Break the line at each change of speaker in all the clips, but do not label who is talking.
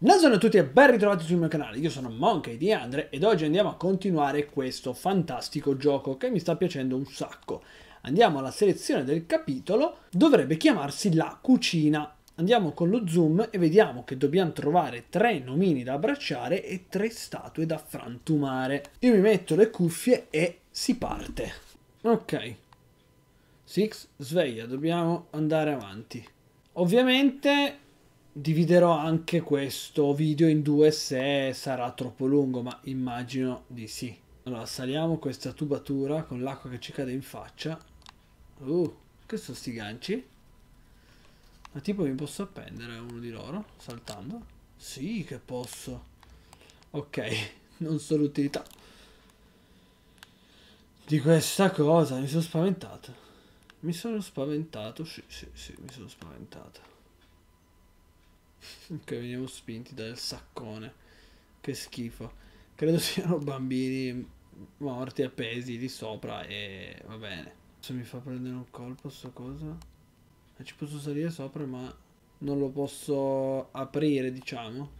Buongiorno a tutti e ben ritrovati sul mio canale, io sono Monkey di Andre ed oggi andiamo a continuare questo fantastico gioco che mi sta piacendo un sacco. Andiamo alla selezione del capitolo, dovrebbe chiamarsi La Cucina. Andiamo con lo zoom e vediamo che dobbiamo trovare tre nomini da abbracciare e tre statue da frantumare. Io mi metto le cuffie e si parte. Ok. Six, sveglia, dobbiamo andare avanti. Ovviamente dividerò anche questo video in due se sarà troppo lungo, ma immagino di sì. Allora, saliamo questa tubatura con l'acqua che ci cade in faccia. Uh, che sono sti ganci? Ma tipo mi posso appendere uno di loro, saltando? Sì, che posso. Ok, non so l'utilità di questa cosa. Mi sono spaventato. Mi sono spaventato, sì, sì, sì, mi sono spaventato. Ok, veniamo spinti dal saccone. Che schifo. Credo siano bambini morti appesi di sopra e va bene. Se mi fa prendere un colpo sto cosa. E ci posso salire sopra ma non lo posso aprire diciamo.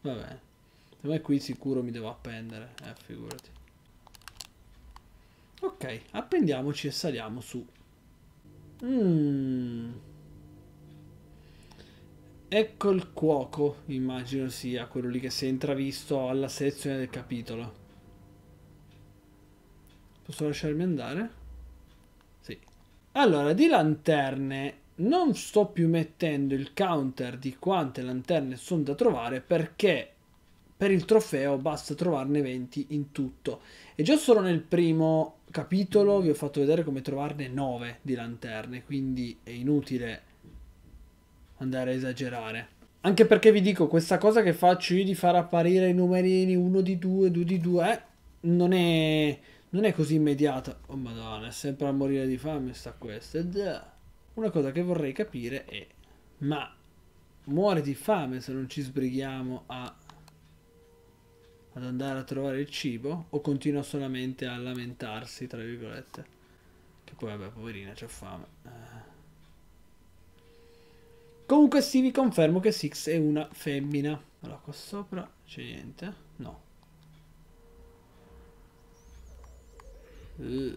Va bene. Se me qui sicuro mi devo appendere. Eh, figurati. Ok, appendiamoci e saliamo su. Mmm. Ecco il cuoco, immagino sia quello lì che si è intravisto alla selezione del capitolo. Posso lasciarmi andare? Sì. Allora, di lanterne non sto più mettendo il counter di quante lanterne sono da trovare perché per il trofeo basta trovarne 20 in tutto. E già solo nel primo capitolo vi ho fatto vedere come trovarne 9 di lanterne, quindi è inutile andare a esagerare. Anche perché vi dico, questa cosa che faccio io di far apparire i numerini 1 di 2, 2 di 2, eh, non è, non è così immediata. Oh madonna, è sempre a morire di fame sta questa. Una cosa che vorrei capire è, ma muore di fame se non ci sbrighiamo a, ad andare a trovare il cibo? O continua solamente a lamentarsi, tra virgolette? Che poi, vabbè, poverina, c'ha fame. Eh. Comunque sì, vi confermo che Six è una femmina. Allora, qua sopra c'è niente? No. Uh.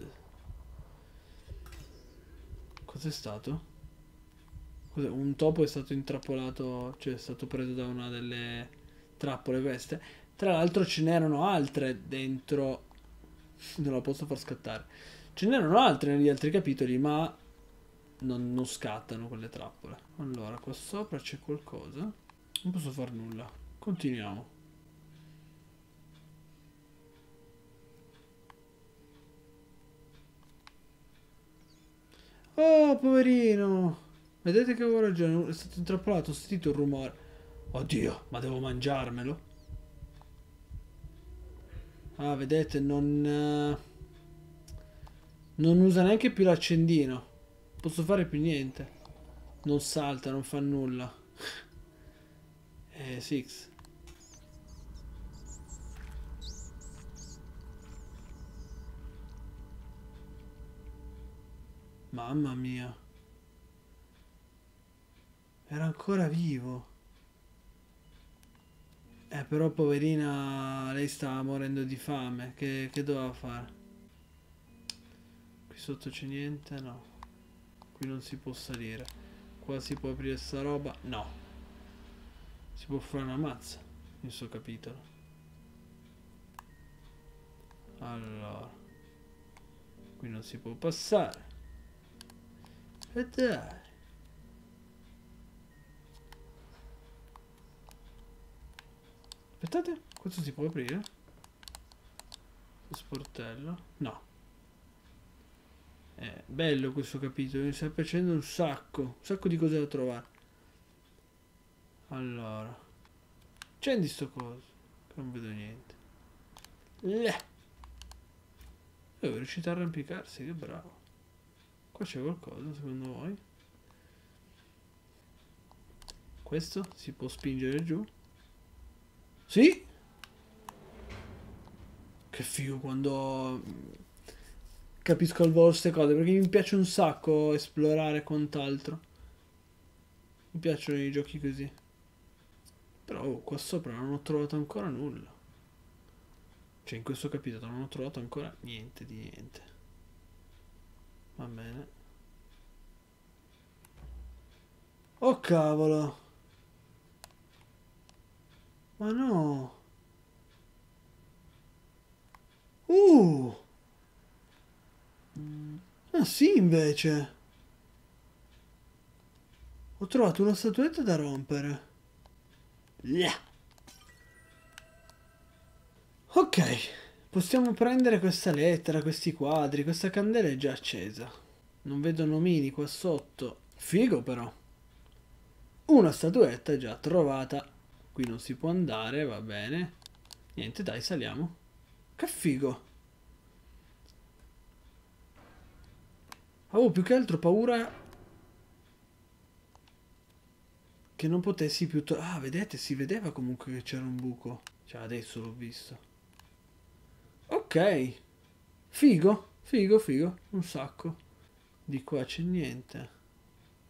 Cos'è stato? Cos'è? Un topo è stato intrappolato, cioè è stato preso da una delle trappole queste. Tra l'altro ce n'erano altre dentro... Non la posso far scattare. Ce n'erano altre negli altri capitoli, ma non, non scattano quelle trappole. Allora, qua sopra c'è qualcosa. Non posso far nulla. Continuiamo. Oh, poverino! Vedete che avevo ragione, è stato intrappolato, ho sentito il rumore. Oddio, ma devo mangiarmelo? Ah, vedete, non... Eh, non usa neanche più l'accendino. Posso fare più niente. Non salta, non fa nulla. eh, Six. Mamma mia. Era ancora vivo. Eh, però poverina, lei stava morendo di fame. Che, che doveva fare? Qui sotto c'è niente? No. Qui non si può salire. Qua si può aprire sta roba? No. Si può fare una mazza in suo capitolo. Allora. Qui non si può passare. E dai. Aspettate, questo si può aprire? Lo sportello? No. È bello questo capitolo, mi sta piacendo un sacco, un sacco di cose da trovare. Allora, accendi sto coso, non vedo niente. Le. Oh, è riuscito a arrampicarsi, che bravo. Qua c'è qualcosa secondo voi? Questo si può spingere giù? Sì? Che figo quando capisco al volo queste cose perché mi piace un sacco esplorare quant'altro. Mi piacciono i giochi così. Però oh, qua sopra non ho trovato ancora nulla. Cioè in questo capitolo non ho trovato ancora niente di niente. Va bene. Oh cavolo. Ma no. Uh. Ah sì invece. Ho trovato una statuetta da rompere. Yeah. Ok, possiamo prendere questa lettera, questi quadri, questa candela è già accesa. Non vedo nomini qua sotto. Figo però. Una statuetta già trovata. Qui non si può andare, va bene. Niente, dai, saliamo. Che figo. Avevo più che altro paura che non potessi più... ah, vedete, si vedeva comunque che c'era un buco. Cioè, adesso l'ho visto. Ok. Figo, figo, figo. Un sacco. Di qua c'è niente.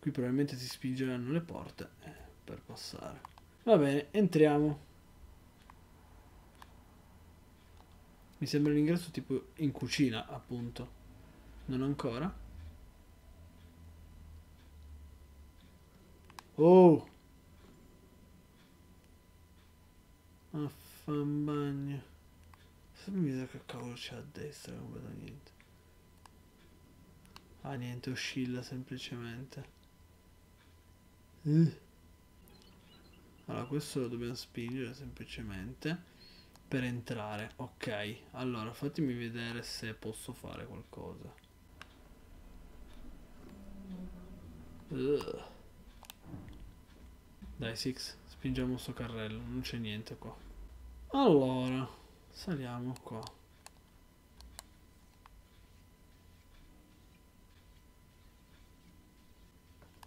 Qui probabilmente si spingeranno le porte eh, per passare. Va bene, entriamo. Mi sembra l'ingresso tipo in cucina, appunto. Non ancora? Oh! Affambagno. Se mi sa che cavolo c'è a destra, non vedo niente. Ah, niente, oscilla semplicemente. Uh. Allora, questo lo dobbiamo spingere semplicemente per entrare. Ok, allora fatemi vedere se posso fare qualcosa. Uh. Dai, Six, spingiamo sto carrello, non c'è niente qua. Allora, saliamo qua.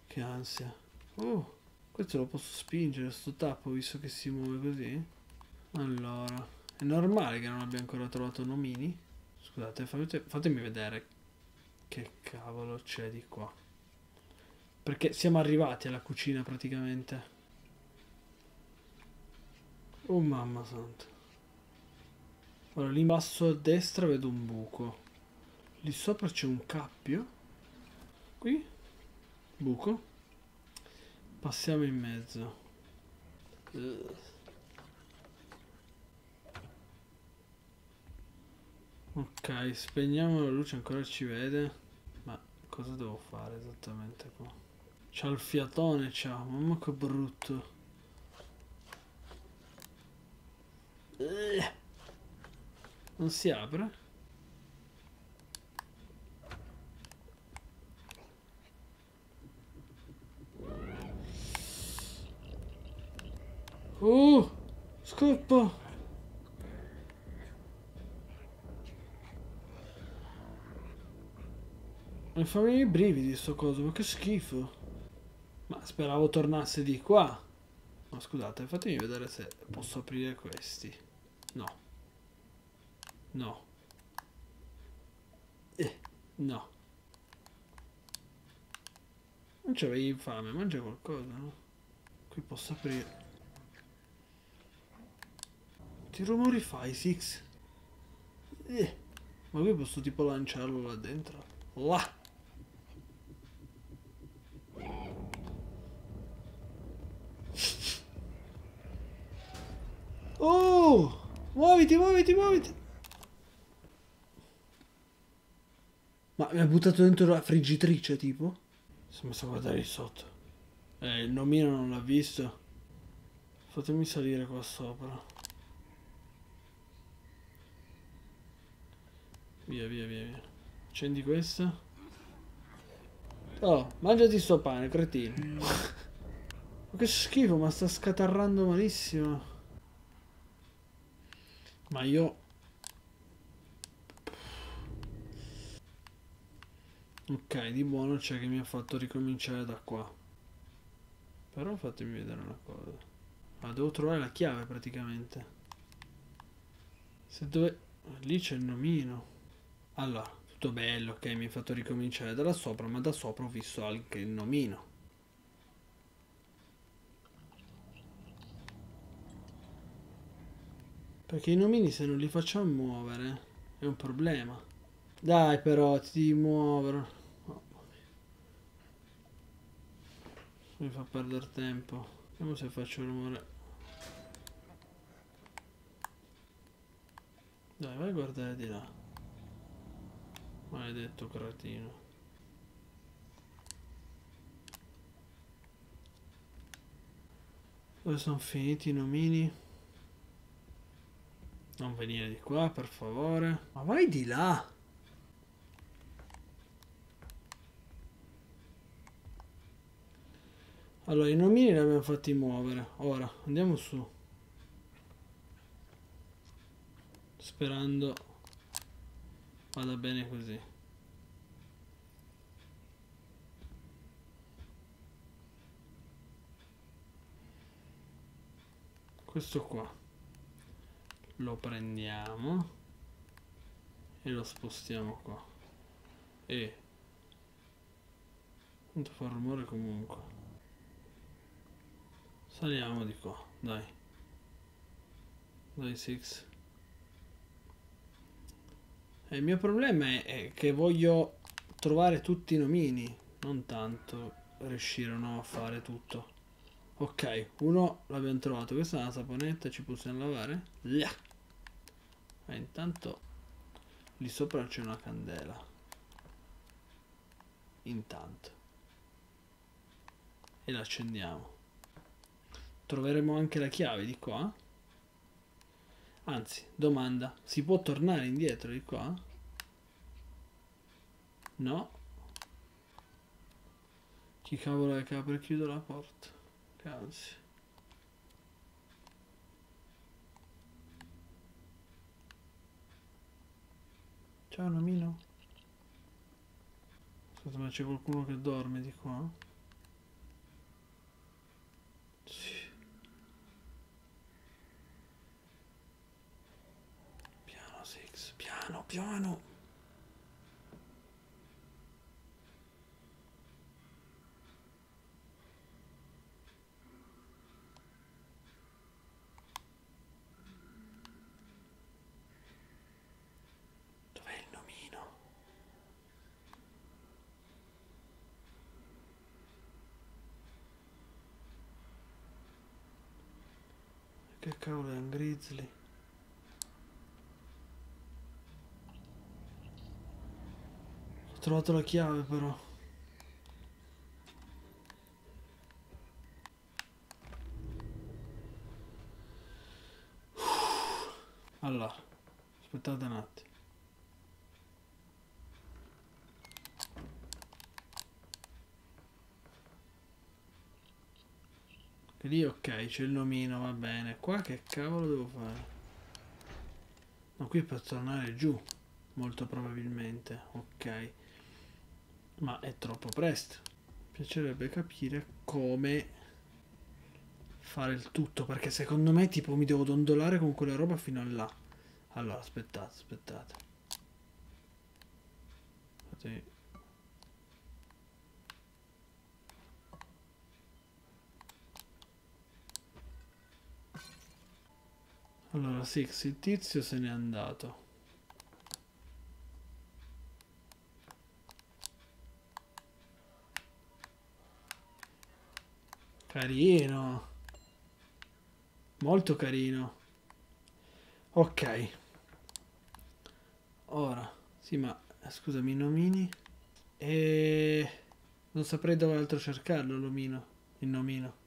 Che ansia. Oh, questo lo posso spingere, sto tappo, visto che si muove così. Allora, è normale che non abbia ancora trovato nomini? Scusate, fate, fatemi vedere che cavolo c'è di qua. Perché siamo arrivati alla cucina praticamente. Oh mamma santa. Allora, lì in basso a destra vedo un buco. Lì sopra c'è un cappio. Qui? Buco. Passiamo in mezzo. Ok, spegniamo la luce, ancora ci vede. Ma cosa devo fare esattamente qua? C'ha il fiatone, c'ha. Mamma che brutto. Non si apre? Oh, scoppa! Mi fa venire i brividi sto coso, ma che schifo. Ma speravo tornasse di qua. Ma scusate, fatemi vedere se posso aprire questi. No. No. Eh, no. Non c'avevi fame, mangia qualcosa, no? Qui posso aprire. Che rumori fai, Six? Eh, ma qui posso tipo lanciarlo là dentro? Là! Oh! Muoviti, muoviti, muoviti! Ma mi ha buttato dentro la friggitrice, tipo? Si è messo a guardare di sotto. Eh, il nomino non l'ha visto. Fatemi salire qua sopra. Via, via, via, via. Accendi questa. Oh, mangiati sto pane, cretino. ma che schifo, ma sta scatarrando malissimo. Ma io... Ok, di buono c'è che mi ha fatto ricominciare da qua. Però fatemi vedere una cosa. Ah, devo trovare la chiave praticamente. Se dove... Lì c'è il nomino. Allora, tutto bello, ok, mi ha fatto ricominciare da sopra, ma da sopra ho visto anche il nomino. Perché i nomini se non li facciamo muovere è un problema. Dai però, ti devi muovere. Mi fa perdere tempo. Vediamo se faccio rumore. Dai, vai a guardare di là. Maledetto cretino. Dove sono finiti i nomini? Non venire di qua, per favore. Ma vai di là! Allora, i nomini li abbiamo fatti muovere. Ora, andiamo su. Sperando vada bene così. Questo qua lo prendiamo e lo spostiamo qua. E tanto fa rumore comunque. Saliamo di qua, dai. Dai, Six. E il mio problema è, è, che voglio trovare tutti i nomini, non tanto riuscire no, a fare tutto. Ok, uno l'abbiamo trovato, questa è una saponetta, ci possiamo lavare? Yeah. Ma intanto lì sopra c'è una candela. Intanto. E la accendiamo. Troveremo anche la chiave di qua. Anzi, domanda, si può tornare indietro di qua? No. Chi cavolo è che apre e chiude la porta? Cazzo. Ciao nomino. Aspetta, ma c'è qualcuno che dorme di qua? Sì. Piano, piano. Dov'è il nomino? Che cavolo è un grizzly? trovato la chiave però. Allora, aspettate un attimo. Lì ok, c'è il nomino, va bene. Qua che cavolo devo fare? No, qui per tornare giù, molto probabilmente. Ok ma è troppo presto. Piacerebbe capire come fare il tutto, perché secondo me tipo mi devo dondolare con quella roba fino a là. Allora, aspettate, aspettate. Aspettate. Allora, Six, il tizio se n'è andato. Carino. Molto carino. Ok. Ora. Sì, ma scusami, nomini. E... Non saprei dove altro cercarlo, l'omino. Il nomino.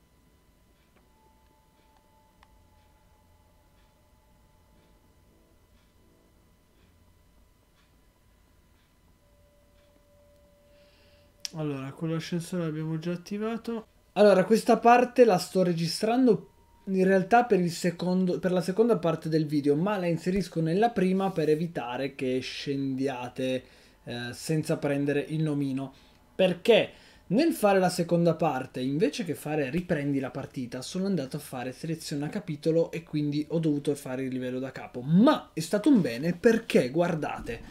Allora, quell'ascensore l'abbiamo già attivato. Allora, questa parte la sto registrando in realtà per, secondo, per la seconda parte del video, ma la inserisco nella prima per evitare che scendiate eh, senza prendere il nomino. Perché nel fare la seconda parte, invece che fare riprendi la partita, sono andato a fare seleziona capitolo e quindi ho dovuto fare il livello da capo. Ma è stato un bene perché, guardate,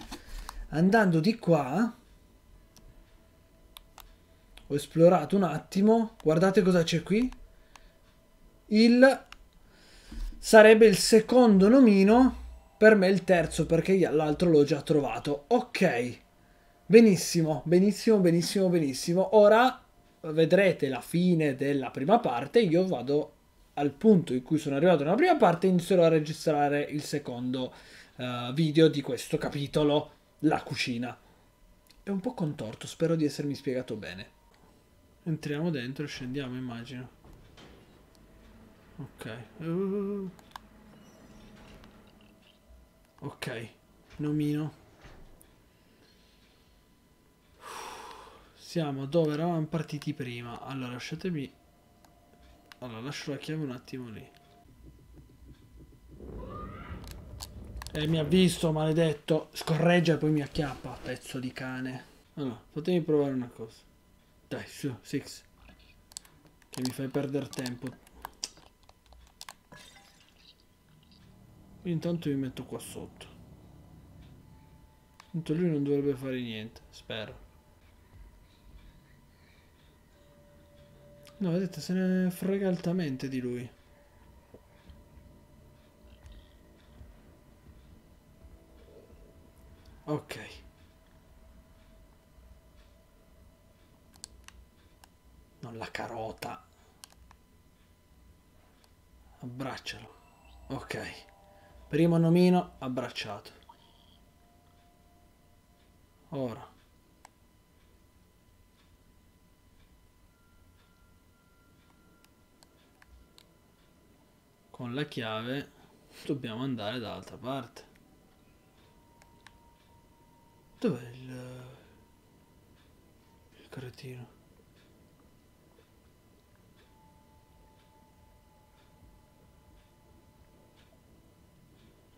andando di qua ho esplorato un attimo. Guardate cosa c'è qui. Il sarebbe il secondo nomino, per me il terzo perché l'altro l'ho già trovato. Ok, benissimo, benissimo, benissimo, benissimo. Ora vedrete la fine della prima parte, io vado al punto in cui sono arrivato nella prima parte e inizierò a registrare il secondo uh, video di questo capitolo, la cucina. È un po' contorto, spero di essermi spiegato bene. Entriamo dentro e scendiamo, immagino. Ok. Uh. Ok. Nomino. Siamo dove eravamo partiti prima. Allora, lasciatemi... Allora, lascio la chiave un attimo lì. E eh, mi ha visto, maledetto. Scorreggia e poi mi acchiappa, pezzo di cane. Allora, fatemi provare una cosa. Dai, su, Six. Che mi fai perdere tempo. Intanto mi metto qua sotto. Intanto lui non dovrebbe fare niente, spero. No, vedete, se ne frega altamente di lui. Ok. Non la carota. Abbraccialo. Ok. Primo nomino abbracciato. Ora. con la chiave dobbiamo andare dall'altra parte dov'è il il cretino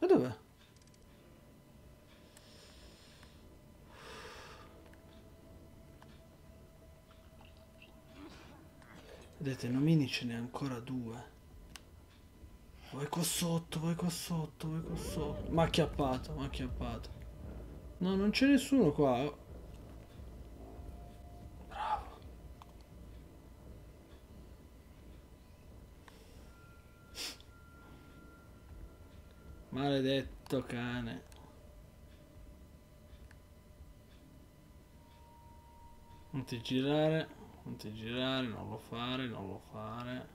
ma dov'è vedete nomini ce n'è ancora due Vai qua sotto, vai qua sotto, vai qua sotto. Ma acchiappato, ma acchiappato. No, non c'è nessuno qua. Bravo. Maledetto cane. Non ti girare, non ti girare, non lo fare, non lo fare.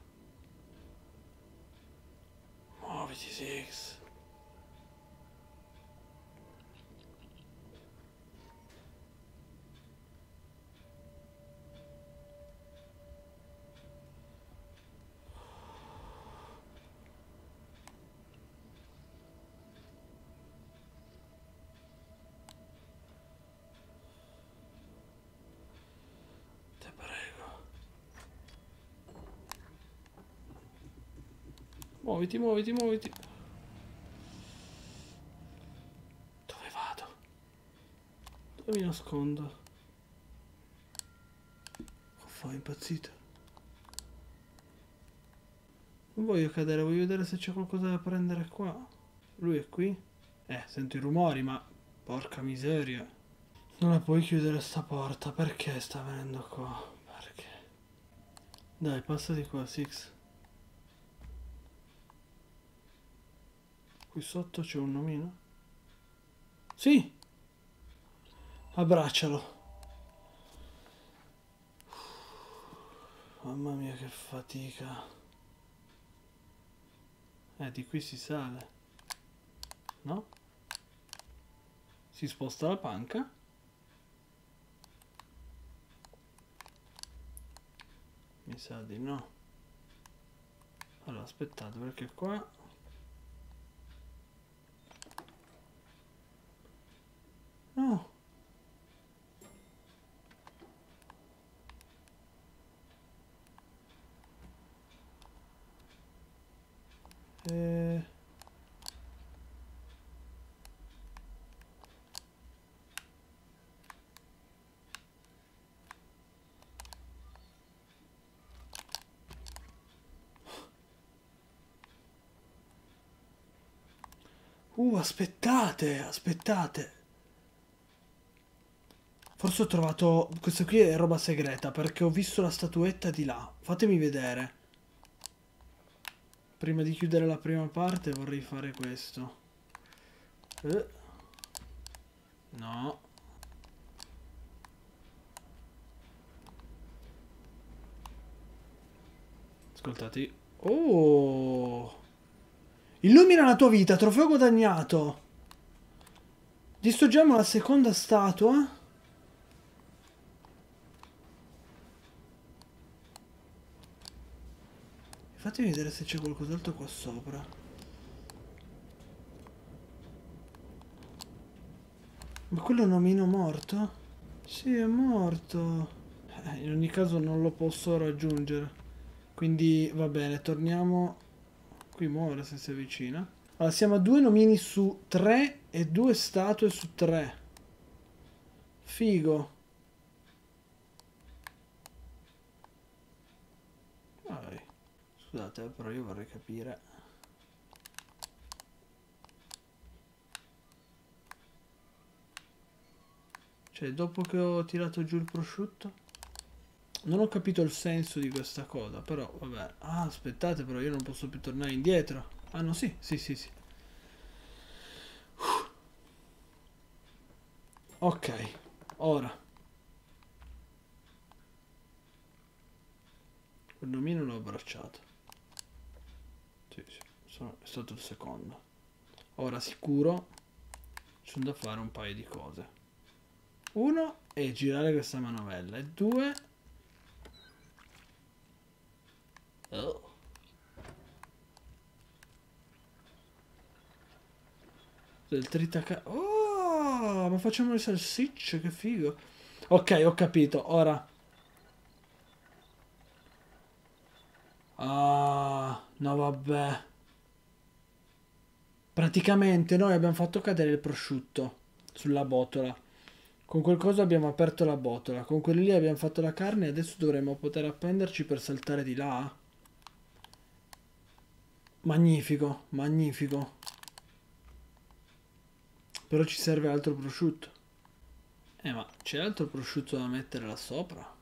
Muoviti, Six. Muoviti, muoviti, muoviti. Dove vado? Dove mi nascondo? Oh, fa impazzito. Non voglio cadere, voglio vedere se c'è qualcosa da prendere qua. Lui è qui? Eh, sento i rumori, ma... Porca miseria. Non la puoi chiudere sta porta, perché sta venendo qua? Perché? Dai, passa di qua, Six. Qui sotto c'è un nomino? Sì! Abbraccialo. Mamma mia che fatica. Eh, di qui si sale. No? Si sposta la panca. Mi sa di no. Allora, aspettate perché qua... No. Eh... Uh, aspettate, aspettate. Forse ho trovato... Questa qui è roba segreta perché ho visto la statuetta di là. Fatemi vedere. Prima di chiudere la prima parte vorrei fare questo. Eh. No. Ascoltati. Oh! Illumina la tua vita, trofeo guadagnato. Distruggiamo la seconda statua. Fatemi vedere se c'è qualcos'altro qua sopra. Ma quello è un omino morto? Sì, è morto. Eh, in ogni caso non lo posso raggiungere. Quindi va bene, torniamo... Qui muore se si avvicina. Allora, siamo a due nomini su tre e due statue su tre. Figo. Scusate, però io vorrei capire. Cioè, dopo che ho tirato giù il prosciutto? Non ho capito il senso di questa cosa, però vabbè. Ah, aspettate, però io non posso più tornare indietro. Ah, no, sì, sì, sì, sì. Ok, ora. Quel nomino l'ho abbracciato. È stato il secondo. Ora sicuro sono da fare un paio di cose. Uno è girare questa manovella e due... Oh. Del tritaca... Oh, ma facciamo le salsicce, che figo. Ok, ho capito. Ora... Ah, no vabbè. Praticamente noi abbiamo fatto cadere il prosciutto sulla botola. Con quel coso abbiamo aperto la botola. Con quelli lì abbiamo fatto la carne e adesso dovremmo poter appenderci per saltare di là. Magnifico, magnifico. Però ci serve altro prosciutto. Eh ma c'è altro prosciutto da mettere là sopra?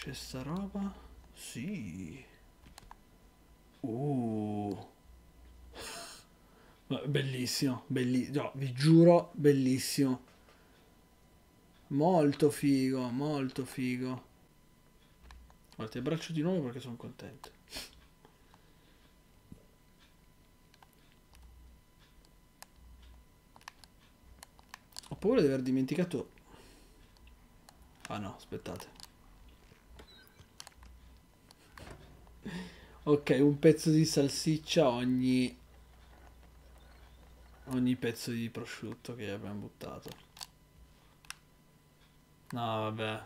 C'è sta roba? Sì. Uh. Bellissimo, bellissimo. No, vi giuro, bellissimo. Molto figo, molto figo. Guarda, ti abbraccio di nuovo perché sono contento. Ho paura di aver dimenticato... Ah no, aspettate. Ok, un pezzo di salsiccia ogni ogni pezzo di prosciutto che abbiamo buttato. No, vabbè.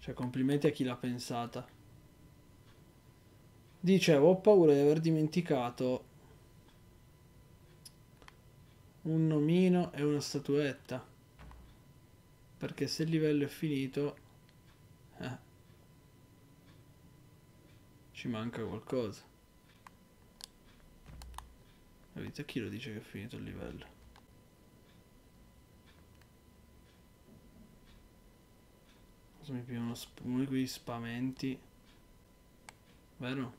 Cioè, complimenti a chi l'ha pensata. Dicevo, ho paura di aver dimenticato un nomino e una statuetta. Perché se il livello è finito eh. Ci manca qualcosa. Vedete chi lo dice che è finito il livello? Cosa mi più uno, di quei spamenti. Vero?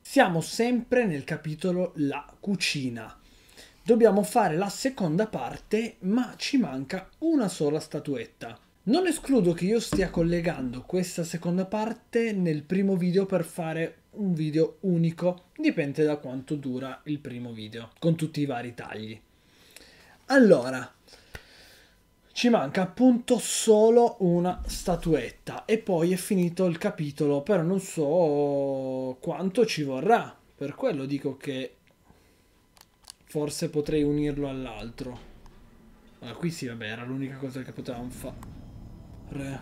Siamo sempre nel capitolo La cucina. Dobbiamo fare la seconda parte, ma ci manca una sola statuetta. Non escludo che io stia collegando questa seconda parte nel primo video per fare un video unico, dipende da quanto dura il primo video, con tutti i vari tagli. Allora, ci manca appunto solo una statuetta e poi è finito il capitolo, però non so quanto ci vorrà, per quello dico che forse potrei unirlo all'altro. Allora, qui sì, vabbè, era l'unica cosa che potevamo fare. Re.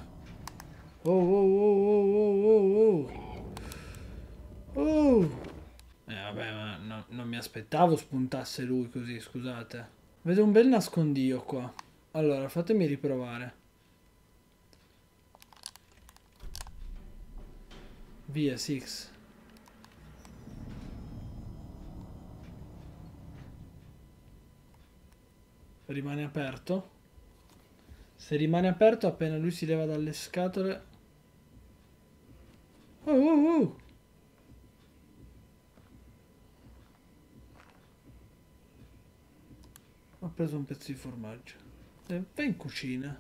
Oh, oh, oh, oh, oh, oh, oh. Eh, vabbè, ma no, non mi aspettavo spuntasse lui così, scusate. Vedo un bel nascondio qua. Allora, fatemi riprovare. Via, Six. Rimane aperto. Se rimane aperto appena lui si leva dalle scatole... Oh, oh, oh. Ho preso un pezzo di formaggio. Eh, vai in cucina.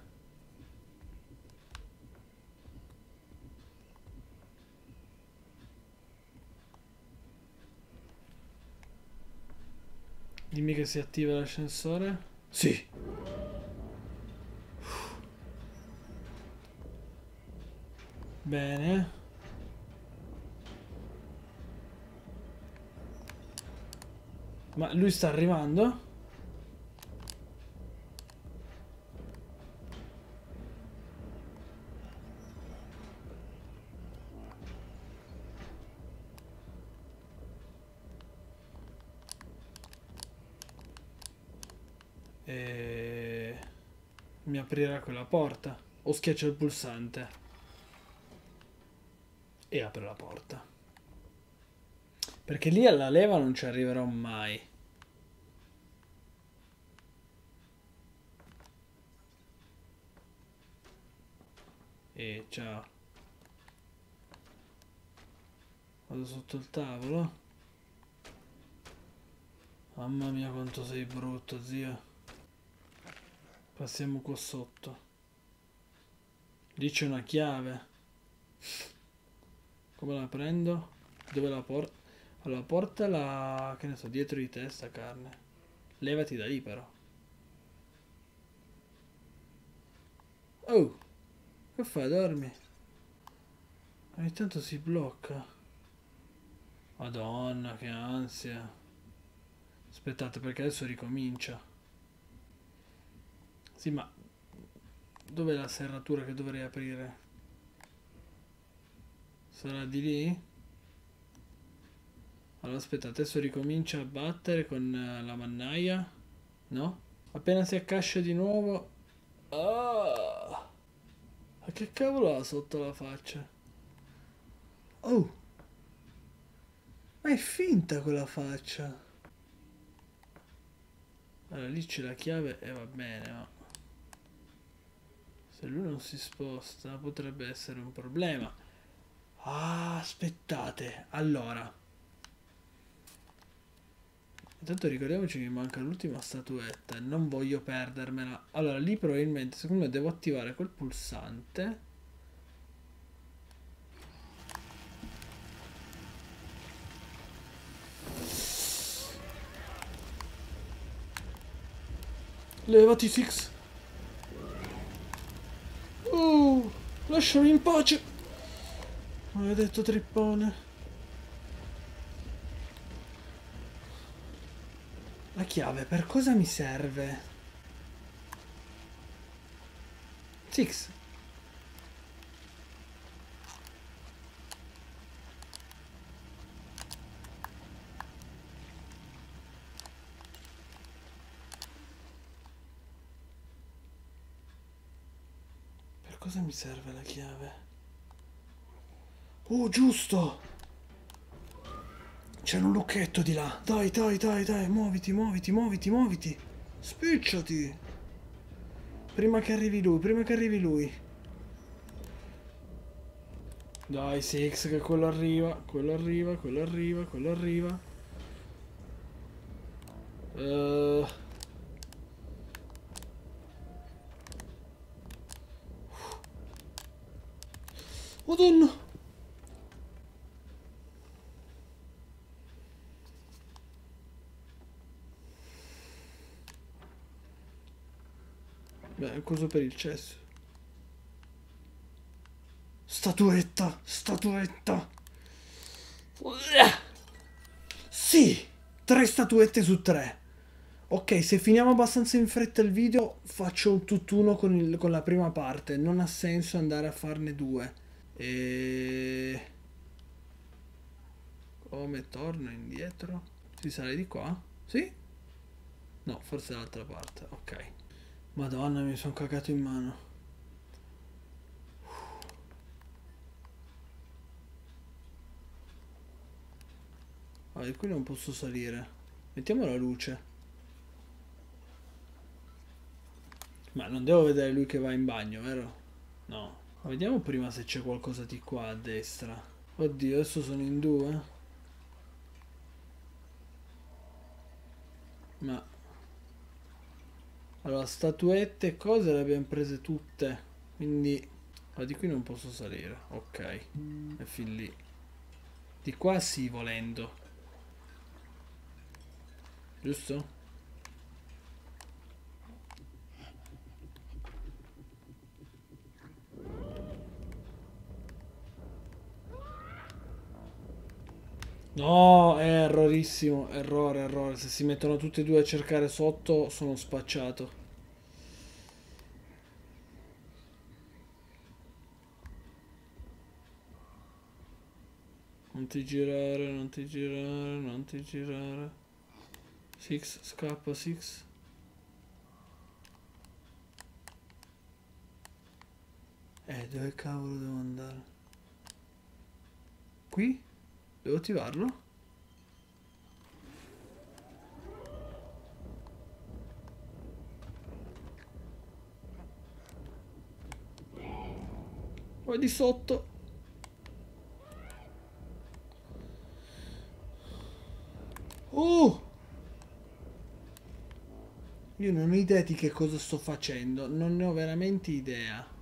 Dimmi che si attiva l'ascensore. Sì. Bene. Ma lui sta arrivando? E... Mi aprirà quella porta. O schiaccio il pulsante. E apre la porta. Perché lì alla leva non ci arriverò mai. E ciao. Vado sotto il tavolo. Mamma mia quanto sei brutto, zio. Passiamo qua sotto. Lì c'è una chiave. Come la prendo? Dove la porto? Allora, portala, che ne so, dietro di te sta carne. Levati da lì però. Oh! Che fai? Dormi? Ogni tanto si blocca. Madonna, che ansia. Aspettate perché adesso ricomincia. Sì, ma dov'è la serratura che dovrei aprire? Sarà di lì? Allora aspettate, adesso ricomincia a battere con eh, la mannaia. No? Appena si accascia di nuovo... Ah! Ma che cavolo ha sotto la faccia? Oh! Ma è finta quella faccia! Allora lì c'è la chiave e va bene, ma... Se lui non si sposta potrebbe essere un problema. Ah, aspettate. Allora. Intanto ricordiamoci che mi manca l'ultima statuetta non voglio perdermela. Allora, lì probabilmente, secondo me, devo attivare quel pulsante. Levati, Six. Oh, lasciami in pace. Maledetto trippone. La chiave per cosa mi serve? Six. Per cosa mi serve la chiave? Oh, giusto! C'è un lucchetto di là. Dai, dai, dai, dai, muoviti, muoviti, muoviti, muoviti. Spicciati. Prima che arrivi lui, prima che arrivi lui. Dai, Six, che quello arriva, quello arriva, quello arriva, quello arriva. Uh... Madonna! Beh, è coso per il cesso. Statuetta, statuetta. Sì, tre statuette su tre. Ok, se finiamo abbastanza in fretta il video, faccio un tutt'uno con, con la prima parte. Non ha senso andare a farne due. E... Come torno indietro? Si sale di qua? Sì? No, forse dall'altra parte. Ok. Madonna, mi sono cagato in mano. Ah, e qui non posso salire. Mettiamo la luce. Ma non devo vedere lui che va in bagno, vero? No. Ma vediamo prima se c'è qualcosa di qua a destra. Oddio, adesso sono in due. Ma... Allora, statuette e cose le abbiamo prese tutte. Quindi... Ma di qui non posso salire. Ok. E fin lì. Di qua sì, volendo. Giusto? No, è errorissimo. Errore, errore. Se si mettono tutti e due a cercare sotto, sono spacciato. Non ti girare, non ti girare, non ti girare. Six, scappa, Six. Eh, dove cavolo devo andare? Qui? Devo attivarlo? Poi di sotto. Oh! Io non ho idea di che cosa sto facendo, non ne ho veramente idea.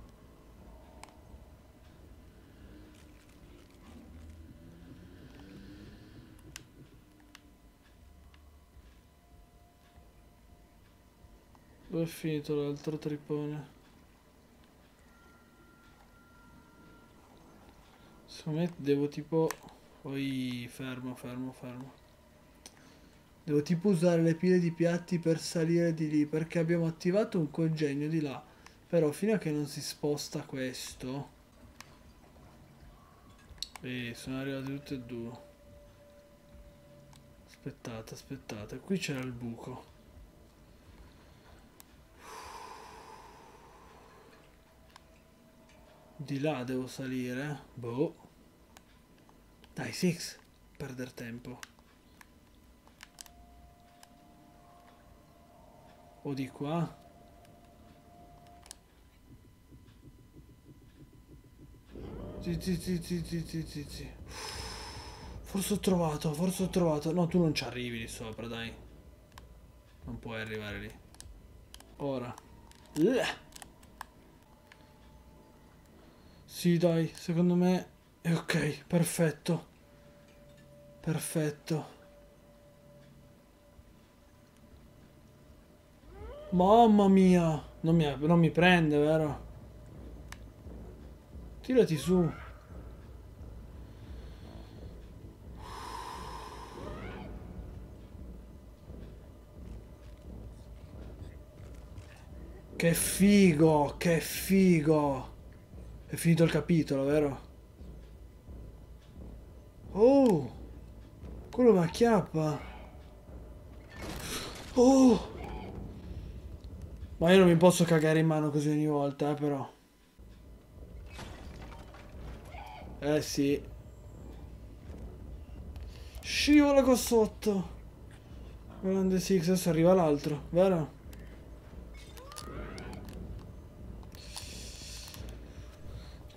Finito l'altro tripone? Secondo me devo tipo... Poi fermo, fermo, fermo. Devo tipo usare le pile di piatti per salire di lì perché abbiamo attivato un congegno di là. Però fino a che non si sposta questo... E sono arrivati tutti e due. Aspettate, aspettate. Qui c'era il buco. Di là devo salire. Boh. Dai, Six. Perder tempo. O di qua. Sì, sì, sì, sì, sì, sì. Forse ho trovato, forse ho trovato. No, tu non ci arrivi lì sopra, dai. Non puoi arrivare lì. Ora. Uh. Sì, dai, secondo me è ok, perfetto. Perfetto. Mamma mia, non mi, non mi prende, vero? Tirati su. Che figo, che figo. È finito il capitolo, vero? Oh! Quello mi acchiappa! Oh! Ma io non mi posso cagare in mano così ogni volta, eh, però. Eh sì. Scivola qua sotto. Grande Six, adesso arriva l'altro, vero?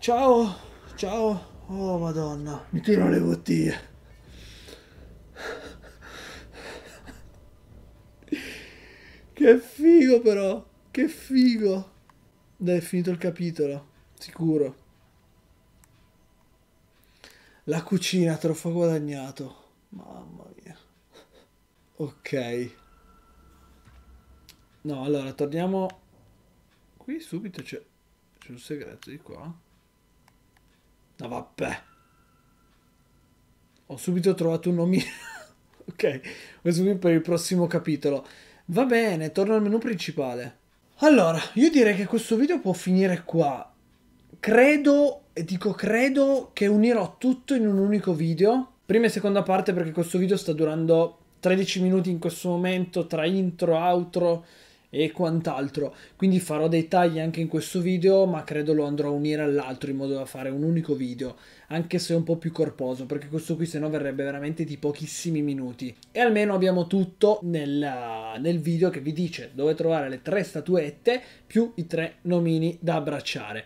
Ciao, ciao. Oh madonna, mi tiro le bottiglie. Che figo però, che figo. Dai, è finito il capitolo, sicuro. La cucina, trofeo guadagnato. Mamma mia. Ok. No, allora, torniamo... Qui subito. C'è un segreto di qua. No, vabbè. Ho subito trovato un nome. ok, questo qui per il prossimo capitolo. Va bene, torno al menu principale. Allora, io direi che questo video può finire qua. Credo, e dico credo, che unirò tutto in un unico video. Prima e seconda parte perché questo video sta durando 13 minuti in questo momento tra intro, outro e quant'altro. Quindi farò dei tagli anche in questo video, ma credo lo andrò a unire all'altro in modo da fare un unico video, anche se un po' più corposo, perché questo qui se no verrebbe veramente di pochissimi minuti. E almeno abbiamo tutto nel, nel video che vi dice dove trovare le tre statuette più i tre nomini da abbracciare.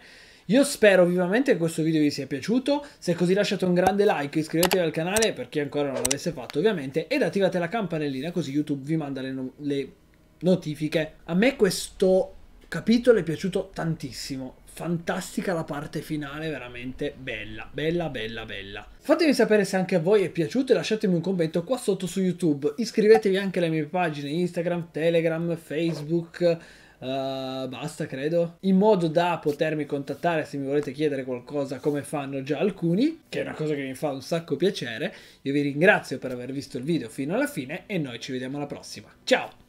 Io spero vivamente che questo video vi sia piaciuto, se così lasciate un grande like, iscrivetevi al canale per chi ancora non l'avesse fatto ovviamente ed attivate la campanellina così YouTube vi manda le, le notifiche. A me questo capitolo è piaciuto tantissimo. Fantastica la parte finale, veramente bella, bella, bella, bella. Fatemi sapere se anche a voi è piaciuto e lasciatemi un commento qua sotto su YouTube. Iscrivetevi anche alle mie pagine Instagram, Telegram, Facebook. Uh, basta credo in modo da potermi contattare se mi volete chiedere qualcosa come fanno già alcuni che è una cosa che mi fa un sacco piacere io vi ringrazio per aver visto il video fino alla fine e noi ci vediamo alla prossima ciao